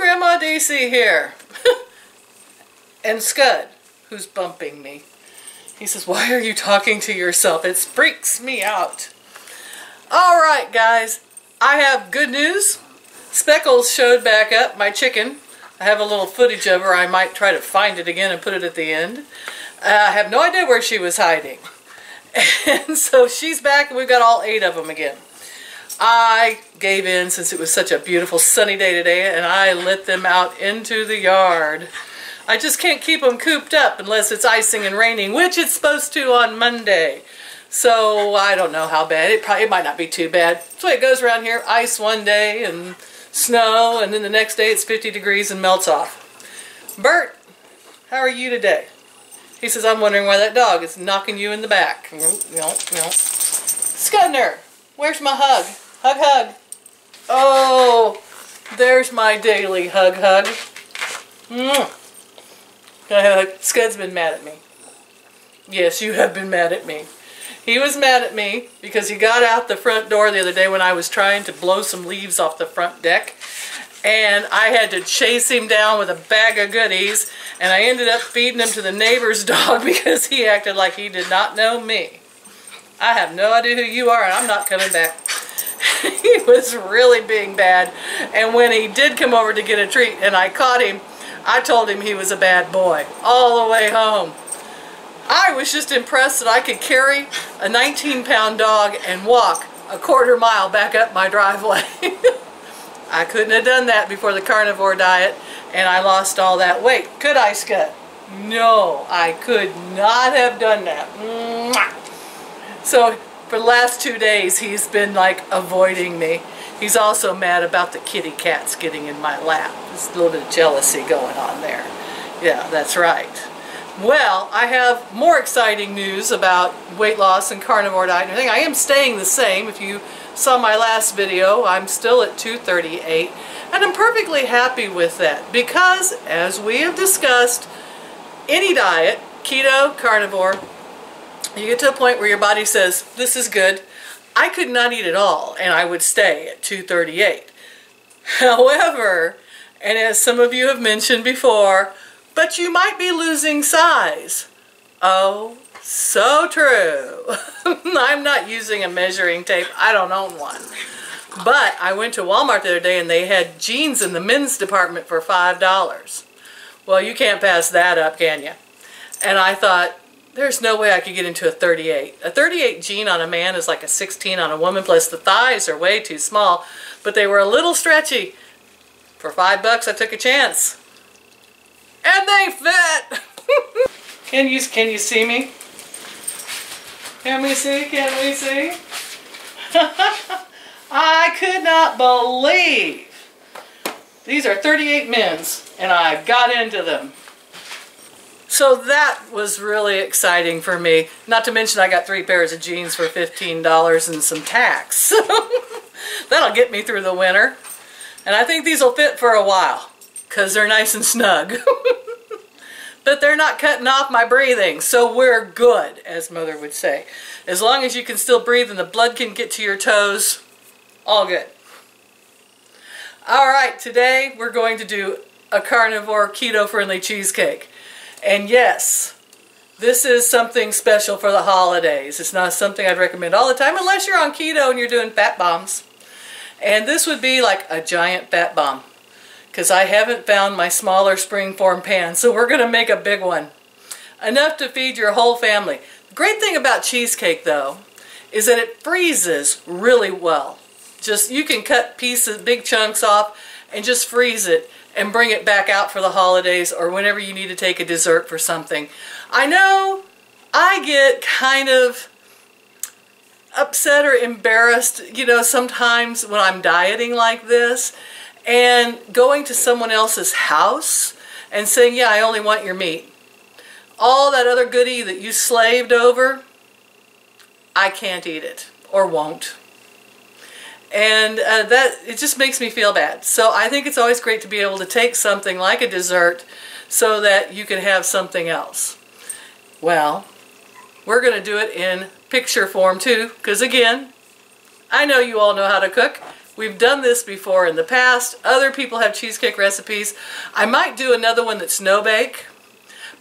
Grandma Daisy here. and Scud, who's bumping me. He says, why are you talking to yourself? It freaks me out. Alright guys, I have good news. Speckles showed back up, my chicken. I have a little footage of her. I might try to find it again and put it at the end. Uh, I have no idea where she was hiding. And so she's back and we've got all eight of them again. I gave in since it was such a beautiful sunny day today and I let them out into the yard. I just can't keep them cooped up unless it's icing and raining, which it's supposed to on Monday. So I don't know how bad. It probably it might not be too bad. That's the way it goes around here. Ice one day and snow and then the next day it's 50 degrees and melts off. Bert, how are you today? He says, I'm wondering why that dog is knocking you in the back. Scudner, where's my hug? Hug, hug. Oh, there's my daily hug, hug. Mm. Scud's been mad at me. Yes, you have been mad at me. He was mad at me because he got out the front door the other day when I was trying to blow some leaves off the front deck and I had to chase him down with a bag of goodies and I ended up feeding him to the neighbor's dog because he acted like he did not know me. I have no idea who you are and I'm not coming back. he was really being bad and when he did come over to get a treat and I caught him, I told him he was a bad boy all the way home. I was just impressed that I could carry a 19 pound dog and walk a quarter mile back up my driveway. I couldn't have done that before the carnivore diet and I lost all that weight. Could I, Scott? No, I could not have done that. So for the last two days he's been like avoiding me. He's also mad about the kitty cats getting in my lap. There's a little bit of jealousy going on there. Yeah, that's right. Well, I have more exciting news about weight loss and carnivore diet and everything. I am staying the same. If you saw my last video, I'm still at 238 and I'm perfectly happy with that because as we have discussed, any diet, keto, carnivore, you get to a point where your body says, this is good. I could not eat it all and I would stay at 238. However, and as some of you have mentioned before, but you might be losing size. Oh, so true. I'm not using a measuring tape. I don't own one. But I went to Walmart the other day and they had jeans in the men's department for $5. Well, you can't pass that up, can you? And I thought, there's no way I could get into a 38. A 38 jean on a man is like a 16 on a woman, plus the thighs are way too small. But they were a little stretchy. For five bucks, I took a chance. And they fit! can you can you see me? Can we see? Can we see? I could not believe these are 38 men's and I got into them. So that was really exciting for me. Not to mention I got three pairs of jeans for $15 and some tax. That'll get me through the winter. And I think these will fit for a while because they're nice and snug. but they're not cutting off my breathing, so we're good, as Mother would say. As long as you can still breathe and the blood can get to your toes, all good. Alright, today we're going to do a carnivore keto-friendly cheesecake. And yes, this is something special for the holidays. It's not something I'd recommend all the time unless you're on keto and you're doing fat bombs. And this would be like a giant fat bomb because I haven't found my smaller springform pan. So we're going to make a big one. Enough to feed your whole family. The great thing about cheesecake though is that it freezes really well. Just you can cut pieces, big chunks off and just freeze it and bring it back out for the holidays or whenever you need to take a dessert for something. I know I get kind of upset or embarrassed, you know, sometimes when I'm dieting like this and going to someone else's house and saying, yeah, I only want your meat. All that other goodie that you slaved over, I can't eat it or won't. And uh, that, it just makes me feel bad. So I think it's always great to be able to take something like a dessert so that you can have something else. Well, we're going to do it in picture form too, because again, I know you all know how to cook. We've done this before in the past. Other people have cheesecake recipes. I might do another one that's no bake,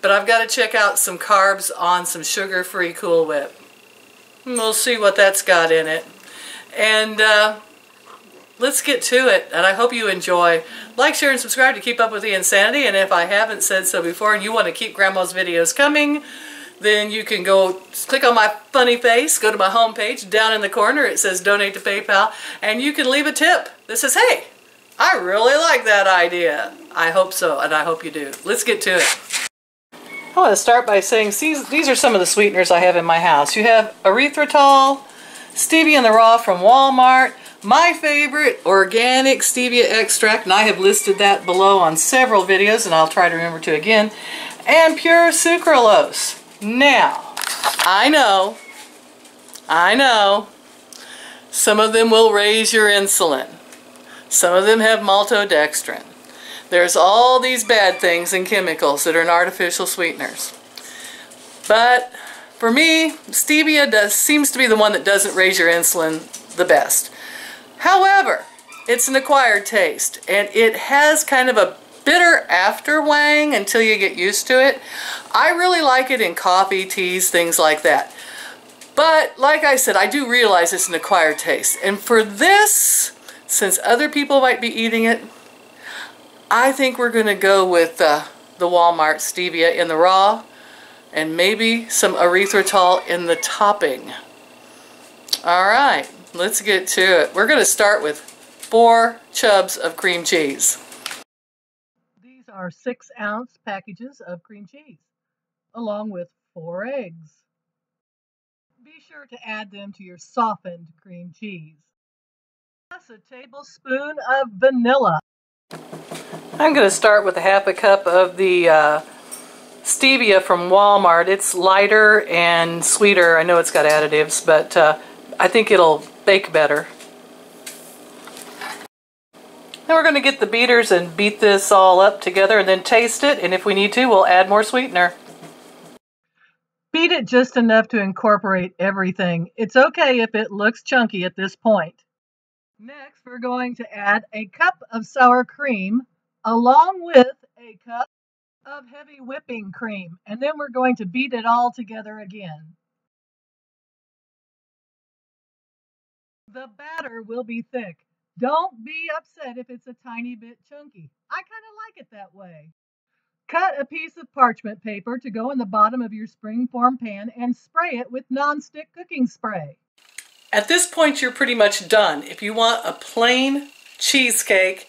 but I've got to check out some carbs on some sugar-free Cool Whip. We'll see what that's got in it. And uh, let's get to it. And I hope you enjoy. Like, share, and subscribe to keep up with the insanity. And if I haven't said so before and you want to keep Grandma's videos coming, then you can go click on my funny face, go to my homepage. Down in the corner it says donate to PayPal, and you can leave a tip that says, hey, I really like that idea. I hope so, and I hope you do. Let's get to it. I want to start by saying these, these are some of the sweeteners I have in my house. You have erythritol, stevia in the raw from Walmart, my favorite organic stevia extract, and I have listed that below on several videos, and I'll try to remember to again, and pure sucralose. Now, I know, I know, some of them will raise your insulin. Some of them have maltodextrin. There's all these bad things and chemicals that are in artificial sweeteners. But for me, stevia does seems to be the one that doesn't raise your insulin the best. However, it's an acquired taste and it has kind of a bitter after wang until you get used to it. I really like it in coffee, teas, things like that. But like I said, I do realize it's an acquired taste. And for this, since other people might be eating it, I think we're going to go with uh, the Walmart stevia in the raw and maybe some erythritol in the topping. All right, let's get to it. We're going to start with four chubs of cream cheese These are six ounce packages of cream cheese, along with four eggs. Be sure to add them to your softened cream cheese. Plus a tablespoon of vanilla. I'm going to start with a half a cup of the uh, stevia from Walmart. It's lighter and sweeter. I know it's got additives, but uh, I think it'll bake better. Then we're going to get the beaters and beat this all up together and then taste it. And if we need to, we'll add more sweetener. Beat it just enough to incorporate everything. It's okay if it looks chunky at this point. Next, we're going to add a cup of sour cream along with a cup of heavy whipping cream. And then we're going to beat it all together again. The batter will be thick. Don't be upset if it's a tiny bit chunky. I kind of like it that way. Cut a piece of parchment paper to go in the bottom of your springform pan and spray it with nonstick cooking spray. At this point, you're pretty much done. If you want a plain cheesecake,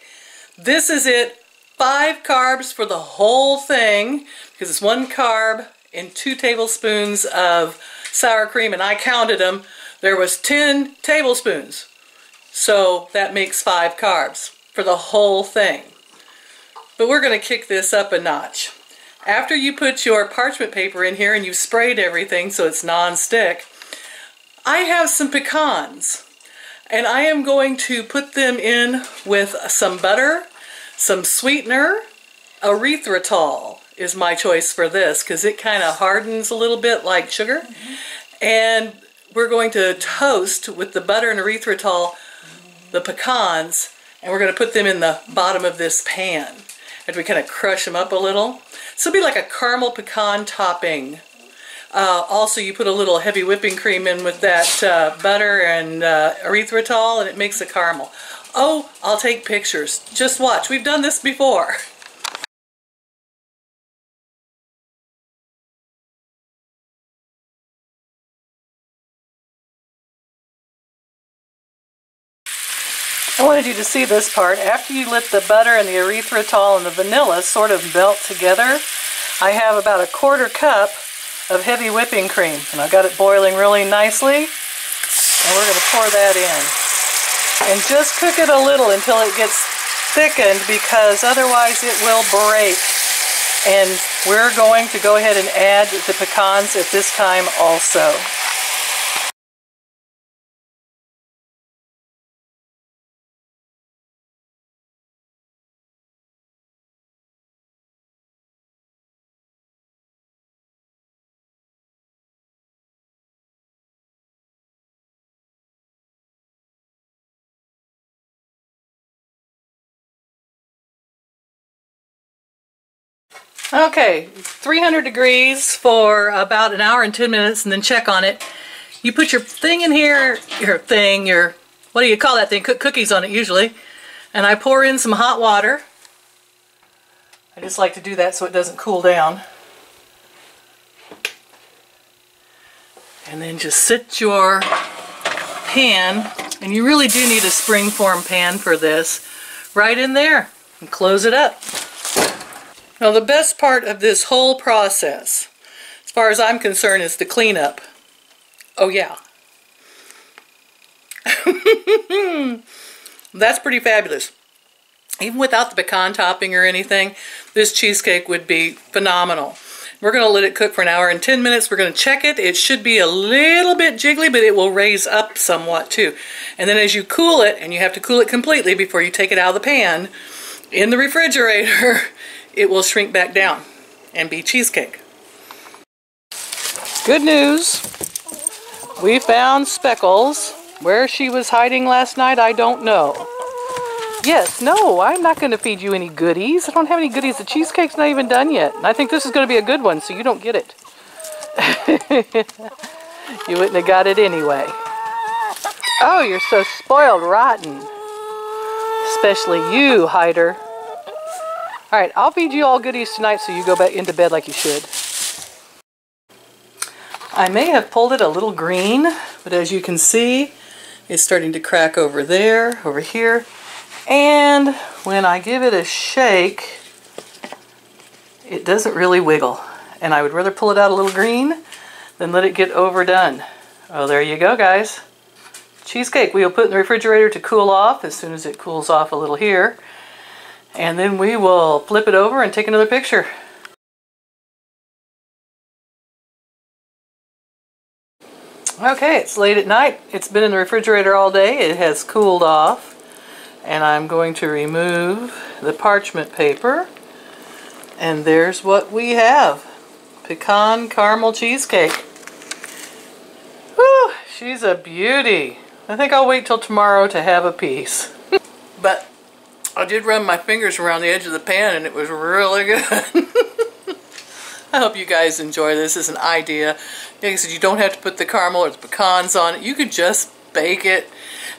this is it. Five carbs for the whole thing because it's one carb and two tablespoons of sour cream, and I counted them. There was 10 tablespoons so that makes five carbs for the whole thing. But we're going to kick this up a notch. After you put your parchment paper in here and you've sprayed everything so it's non-stick, I have some pecans. And I am going to put them in with some butter, some sweetener, erythritol is my choice for this because it kind of hardens a little bit like sugar. Mm -hmm. And we're going to toast with the butter and erythritol the pecans and we're going to put them in the bottom of this pan. And we kind of crush them up a little. So it'll be like a caramel pecan topping. Uh, also, you put a little heavy whipping cream in with that uh, butter and uh, erythritol and it makes a caramel. Oh, I'll take pictures. Just watch. We've done this before. I wanted you to see this part. After you let the butter and the erythritol and the vanilla sort of melt together, I have about a quarter cup of heavy whipping cream. And I've got it boiling really nicely. And we're going to pour that in. And just cook it a little until it gets thickened because otherwise it will break. And we're going to go ahead and add the pecans at this time also. Okay, 300 degrees for about an hour and 10 minutes and then check on it. You put your thing in here, your thing, your, what do you call that thing? Cook cookies on it usually. And I pour in some hot water. I just like to do that so it doesn't cool down. And then just sit your pan, and you really do need a springform pan for this, right in there and close it up. Now the best part of this whole process, as far as I'm concerned, is the cleanup. Oh yeah. That's pretty fabulous. Even without the pecan topping or anything, this cheesecake would be phenomenal. We're going to let it cook for an hour and 10 minutes. We're going to check it. It should be a little bit jiggly, but it will raise up somewhat too. And then as you cool it, and you have to cool it completely before you take it out of the pan, in the refrigerator, it will shrink back down and be cheesecake. Good news. We found Speckles. Where she was hiding last night, I don't know. Yes, no, I'm not going to feed you any goodies. I don't have any goodies. The cheesecake's not even done yet. And I think this is going to be a good one, so you don't get it. you wouldn't have got it anyway. Oh, you're so spoiled rotten. Especially you, Hider. All right, I'll feed you all goodies tonight so you go back into bed like you should. I may have pulled it a little green, but as you can see, it's starting to crack over there, over here. And when I give it a shake, it doesn't really wiggle. And I would rather pull it out a little green than let it get overdone. Oh, there you go, guys. Cheesecake we will put in the refrigerator to cool off as soon as it cools off a little here. And then we will flip it over and take another picture. Okay, it's late at night. It's been in the refrigerator all day. It has cooled off and I'm going to remove the parchment paper and there's what we have pecan caramel cheesecake Whew, she's a beauty I think I'll wait till tomorrow to have a piece but I did run my fingers around the edge of the pan and it was really good I hope you guys enjoy this as an idea. Like I said, you don't have to put the caramel or the pecans on it. You could just bake it.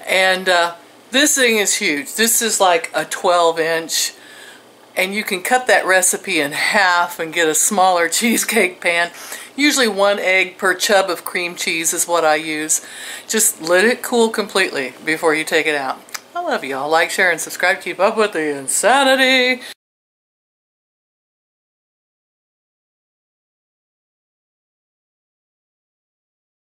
And uh, this thing is huge. This is like a 12 inch and you can cut that recipe in half and get a smaller cheesecake pan. Usually one egg per chub of cream cheese is what I use. Just let it cool completely before you take it out. I love y'all. Like, share, and subscribe. Keep up with the insanity.